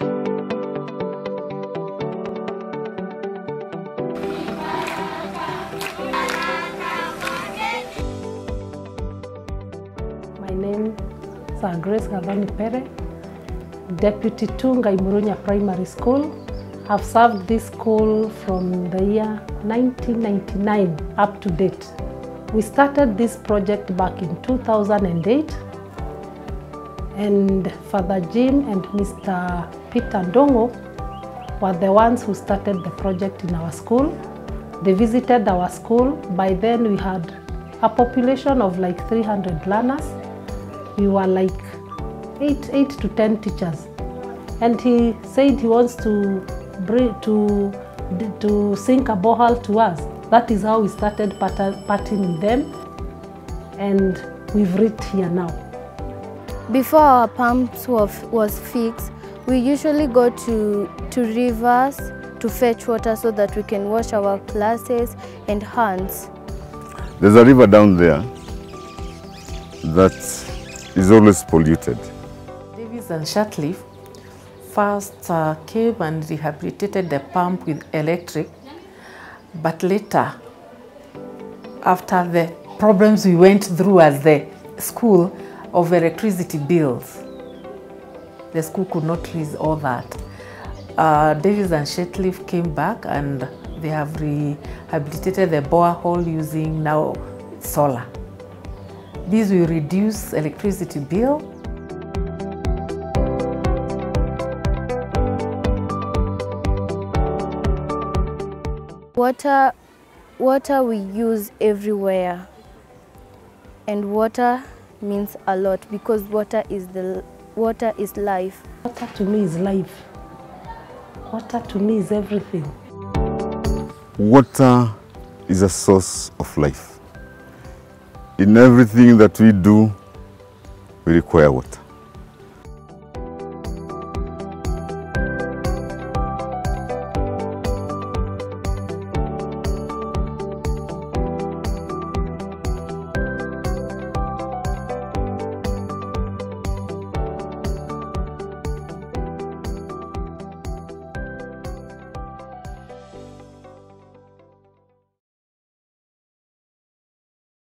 My name is Grace Gavani Pere, Deputy Tunga Nkaimurunya Primary School. I've served this school from the year 1999 up to date. We started this project back in 2008 and Father Jim and Mr. Peter Ndongo were the ones who started the project in our school. They visited our school. By then we had a population of like 300 learners. We were like eight, eight to 10 teachers. And he said he wants to to, to sink a borehole to us. That is how we started partnering them. And we've reached here now. Before our pumps was, was fixed, we usually go to, to rivers to fetch water so that we can wash our classes and hands. There's a river down there that is always polluted. Davis and Shirtliff first uh, came and rehabilitated the pump with electric, but later, after the problems we went through as the school of electricity bills, the school could not raise all that. Uh, Davis and Shirtliff came back and they have rehabilitated the borehole using now solar. This will reduce electricity bill Water, water we use everywhere. And water means a lot because water is, the, water is life. Water to me is life. Water to me is everything. Water is a source of life. In everything that we do, we require water.